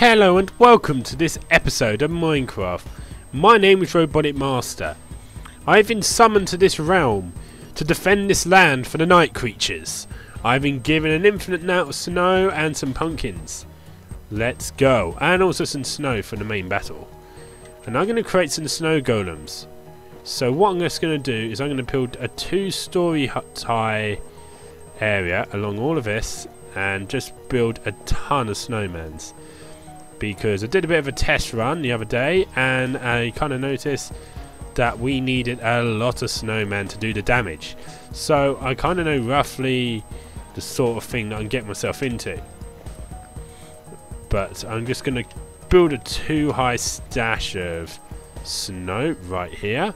Hello and welcome to this episode of Minecraft. My name is Robotic Master. I've been summoned to this realm to defend this land for the night creatures. I've been given an infinite amount of snow and some pumpkins. Let's go. And also some snow for the main battle. And I'm going to create some snow golems. So what I'm just going to do is I'm going to build a two-story hut high area along all of this and just build a ton of snowmans because I did a bit of a test run the other day and I kind of noticed that we needed a lot of snowmen to do the damage. So I kind of know roughly the sort of thing that I can get myself into. But I'm just going to build a too high stash of snow right here.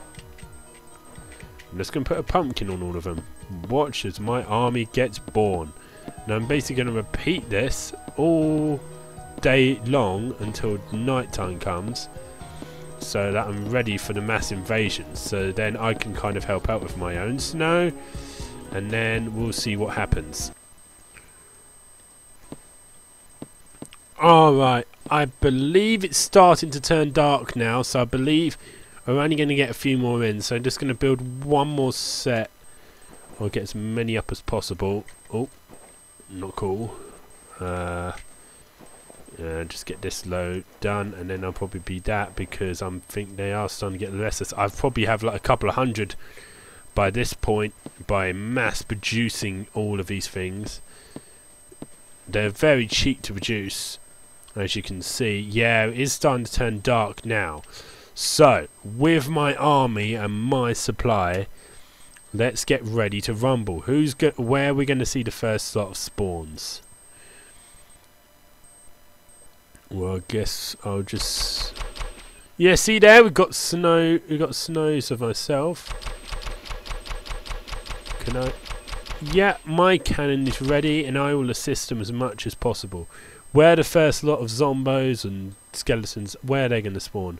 I'm just going to put a pumpkin on all of them. Watch as my army gets born. And I'm basically going to repeat this all day long until night time comes so that I'm ready for the mass invasion. So then I can kind of help out with my own snow and then we'll see what happens. Alright I believe it's starting to turn dark now so I believe we're only going to get a few more in. So I'm just going to build one more set. I'll get as many up as possible. Oh not cool. Uh, uh, just get this load done and then I'll probably be that because I'm think they are starting to get the rest I probably have like a couple of hundred by this point by mass producing all of these things. They're very cheap to produce as you can see. Yeah it is starting to turn dark now. So with my army and my supply let's get ready to rumble. Who's go where are we going to see the first lot of spawns well, I guess I'll just... Yeah, see there, we've got snow, we've got snows of myself. Can I... Yeah, my cannon is ready, and I will assist them as much as possible. Where the first lot of zombos and skeletons, where are they going to spawn?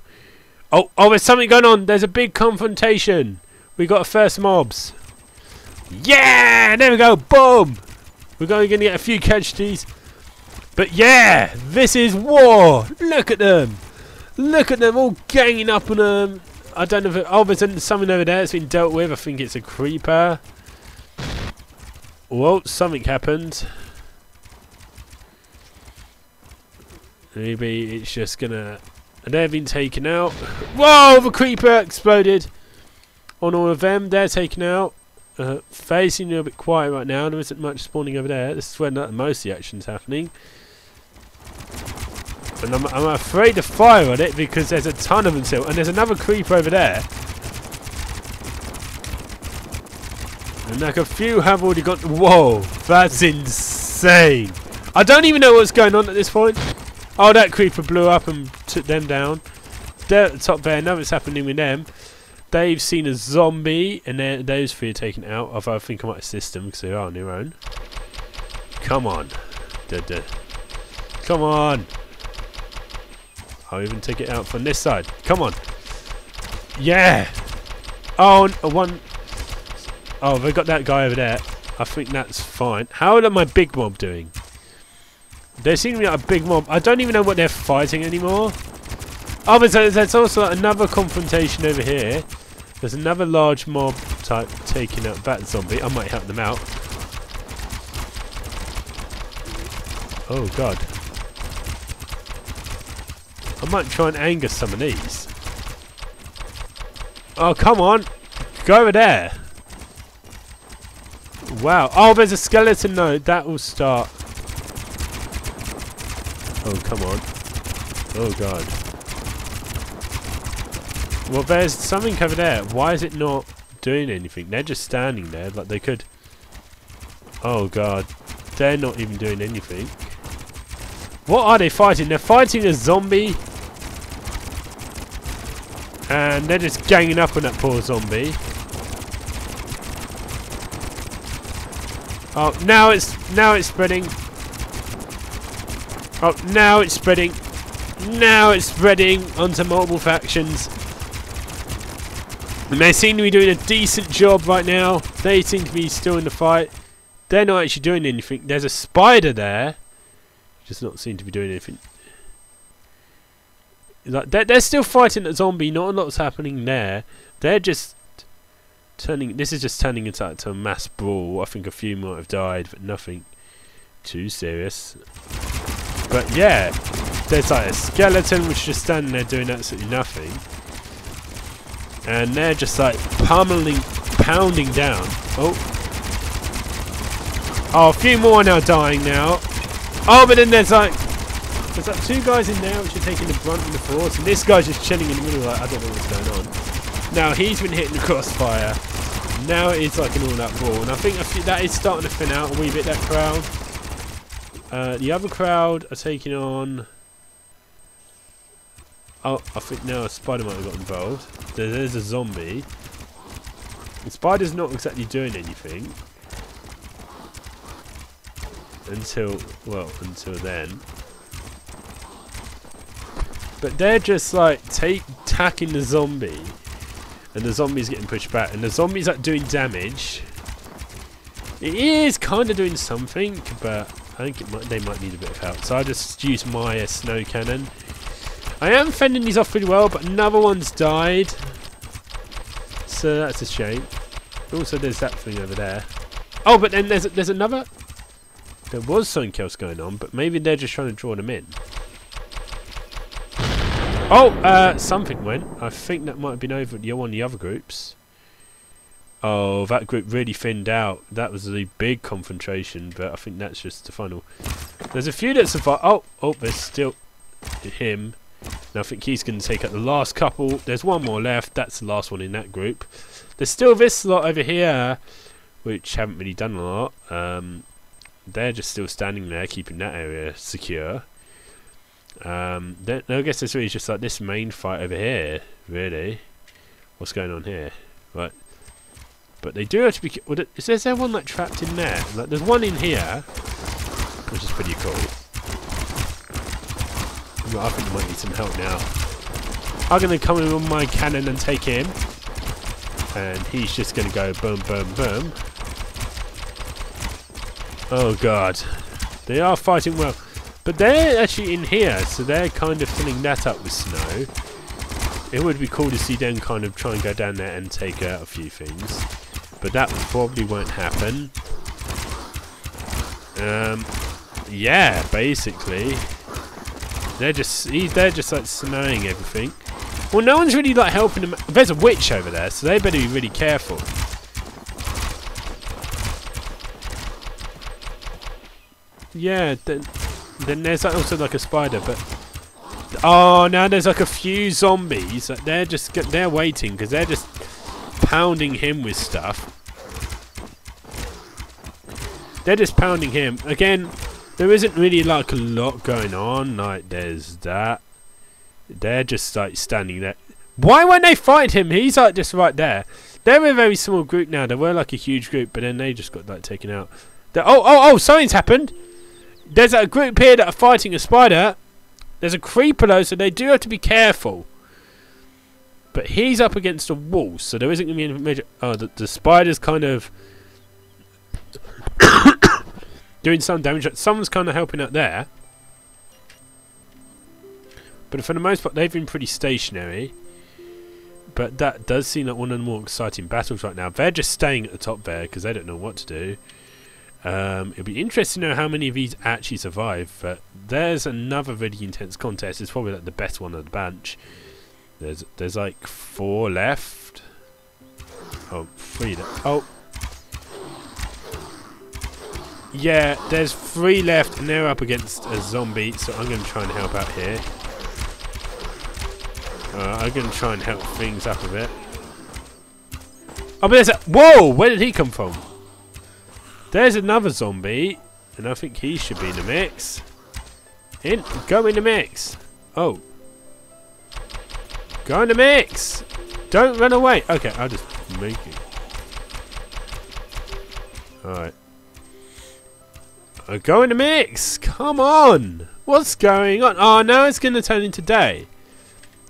Oh, oh, there's something going on! There's a big confrontation! We got first mobs. Yeah! There we go! Boom! We're going to get a few casualties. But yeah, this is war. Look at them. Look at them all ganging up on them. I don't know if it, oh, there's something over there that's been dealt with. I think it's a creeper. Well, something happened. Maybe it's just gonna... And They've been taken out. Whoa, the creeper exploded on all of them. They're taken out. Uh, facing a little bit quiet right now. There isn't much spawning over there. This is where most of the action's happening. And I'm, I'm afraid to fire on it because there's a ton of them still. And there's another creeper over there. And like a few have already got... Whoa, that's insane. I don't even know what's going on at this point. Oh, that creeper blew up and took them down. They're at the top there. Now Nothing's happening with them. They've seen a zombie, and those three are taken out. Although I think I might assist them because they are on their own. Come on. Duh, duh. Come on. I'll even take it out from this side. Come on. Yeah. Oh, one. Oh, they got that guy over there. I think that's fine. How are my big mob doing? They seem to be like a big mob. I don't even know what they're fighting anymore. Oh, but there's, also another confrontation over here. There's another large mob type taking out that zombie. I might help them out. Oh, God. I might try and anger some of these. Oh, come on. Go over there. Wow. Oh, there's a skeleton node. That will start. Oh, come on. Oh, God. Well, there's something over there. Why is it not doing anything? They're just standing there like they could... Oh, God. They're not even doing anything. What are they fighting? They're fighting a zombie and they're just ganging up on that poor zombie. Oh, now it's now it's spreading. Oh, now it's spreading. Now it's spreading onto multiple factions. And they seem to be doing a decent job right now. They seem to be still in the fight. They're not actually doing anything. There's a spider there. Just not seem to be doing anything. Like they're, they're still fighting a zombie. Not a lot's happening there. They're just turning. This is just turning into, into a mass brawl. I think a few might have died, but nothing too serious. But yeah, there's like a skeleton which is just standing there doing absolutely nothing. And they're just like pummeling, pounding down. Oh. Oh, a few more now dying now. Oh, but then there's like there's like two guys in there which are taking the brunt of the force, and this guy's just chilling in the middle like, I don't know what's going on. Now, he's been hitting the crossfire. Now it's like an all-out brawl, and I think that is starting to thin out a wee bit, that crowd. Uh, the other crowd are taking on... Oh, I think now a spider might have got involved. There, there's a zombie. The spider's not exactly doing anything. Until, well, until then. But they're just like take attacking the zombie, and the zombie's getting pushed back, and the zombie's like doing damage. It is kind of doing something, but I think might, they might need a bit of help. So I just use my uh, snow cannon. I am fending these off pretty well, but another one's died. So that's a shame. Also, there's that thing over there. Oh, but then there's there's another. There was something else going on, but maybe they're just trying to draw them in. Oh, uh, something went. I think that might have been over at one of the other groups. Oh, that group really thinned out. That was a big confrontation, but I think that's just the final. There's a few that survive. Oh, oh, there's still him. Now I think he's going to take out the last couple. There's one more left. That's the last one in that group. There's still this lot over here, which haven't really done a lot. Um, they're just still standing there, keeping that area secure. Um, then, I guess this really just like this main fight over here, really. What's going on here? Right. But they do have to be... Is there, is there one like trapped in there? Like, there's one in here, which is pretty cool. I think we might need some help now. I'm going to come in with my cannon and take him. And he's just going to go boom, boom, boom. Oh god. They are fighting well. But they're actually in here, so they're kind of filling that up with snow. It would be cool to see them kind of try and go down there and take out a few things. But that probably won't happen. Um, yeah, basically. They're just they're just like snowing everything. Well, no one's really like helping them. There's a witch over there, so they better be really careful. Yeah, then then there's also like a spider, but oh, now there's like a few zombies. They're just they're waiting because they're just pounding him with stuff. They're just pounding him again. There isn't really like a lot going on. Like there's that. They're just like standing there. Why won't they fight him? He's like just right there. They're a very small group now. They were like a huge group, but then they just got like taken out. They're, oh, oh, oh! Something's happened. There's a group here that are fighting a spider. There's a creeper though, so they do have to be careful. But he's up against a wall, so there isn't going to be any major... Oh, the, the spider's kind of... doing some damage. Someone's kind of helping out there. But for the most part, they've been pretty stationary. But that does seem like one of the more exciting battles right now. They're just staying at the top there because they don't know what to do. Um, it'll be interesting to know how many of these actually survive. But there's another really intense contest. It's probably like the best one of the bunch. There's there's like four left. Oh, three. Oh. Yeah, there's three left, and they're up against a zombie. So I'm going to try and help out here. Uh, I'm going to try and help things up a bit. Oh, but there's a... Whoa! Where did he come from? There's another zombie, and I think he should be in the mix. In, go in the mix. Oh. Go in the mix. Don't run away. Okay, I'll just make it. Alright. Oh, go in the mix. Come on. What's going on? Oh, now it's going to turn into day.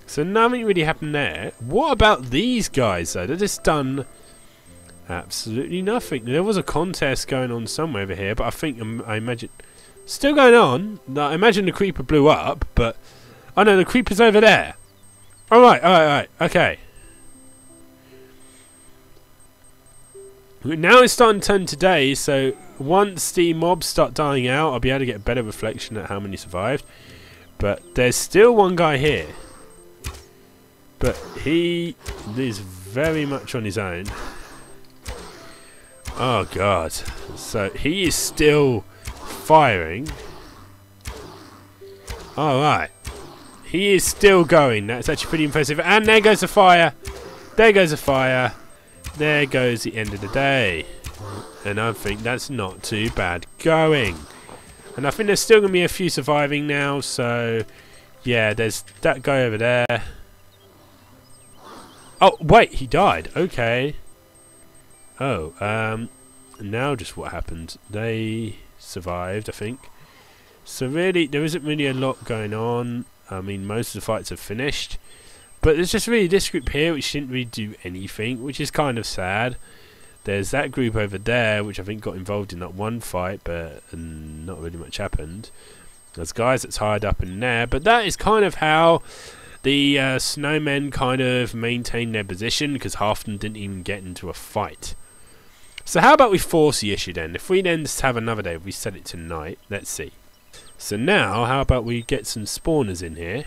So nothing really happened there. What about these guys, though? They're just done Absolutely nothing. There was a contest going on somewhere over here, but I think um, I imagine still going on. I imagine the creeper blew up, but Oh no, the creeper's over there. Alright, alright, alright. Okay. Now it's starting to turn today, so once the mobs start dying out, I'll be able to get a better reflection at how many survived. But there's still one guy here. But he is very much on his own. Oh god. So he is still firing. Alright. He is still going. That's actually pretty impressive. And there goes the fire. There goes the fire. There goes the end of the day. And I think that's not too bad going. And I think there's still going to be a few surviving now. So, yeah, there's that guy over there. Oh, wait, he died. Okay. Oh, um, now just what happened? They survived, I think. So really, there isn't really a lot going on. I mean, most of the fights are finished. But there's just really this group here which didn't really do anything, which is kind of sad. There's that group over there, which I think got involved in that one fight, but not really much happened. There's guys that's hired up in there, but that is kind of how the uh, snowmen kind of maintain their position, because half of them didn't even get into a fight. So how about we force the issue then? If we then just have another day, we set it to night, let's see. So now, how about we get some spawners in here?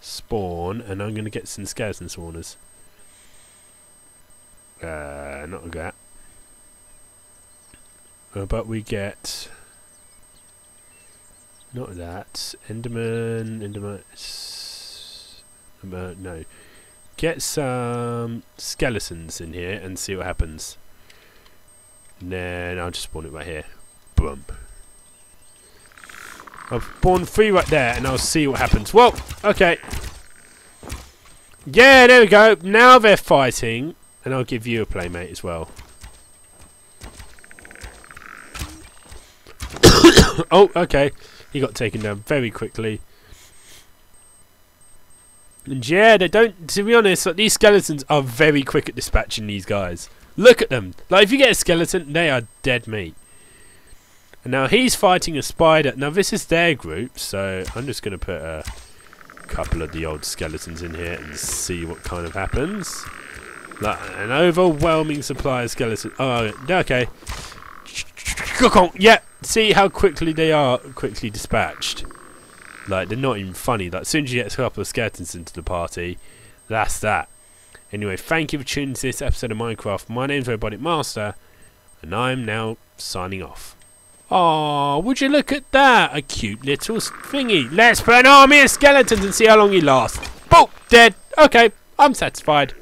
Spawn, and I'm going to get some skeleton spawners. Uh, not that. How about we get... Not that. Enderman, Enderman... Uh, no. Get some skeletons in here and see what happens. And then I'll just spawn it right here. Boom. I've spawned three right there, and I'll see what happens. Well, okay. Yeah, there we go. Now they're fighting, and I'll give you a playmate as well. oh, okay. He got taken down very quickly. And yeah, they don't, to be honest, like, these skeletons are very quick at dispatching these guys. Look at them. Like, if you get a skeleton, they are dead meat. And now he's fighting a spider. Now, this is their group, so I'm just going to put a couple of the old skeletons in here and see what kind of happens. Like, an overwhelming supply of skeletons. Oh, okay. Yeah, see how quickly they are quickly dispatched. Like, they're not even funny. Like, as soon as you get a couple of skeletons into the party, that's that. Anyway, thank you for tuning to this episode of Minecraft. My name's Robotic Master, and I'm now signing off. Ah, would you look at that? A cute little thingy. Let's put an army of skeletons and see how long he lasts. Boop, dead. Okay, I'm satisfied.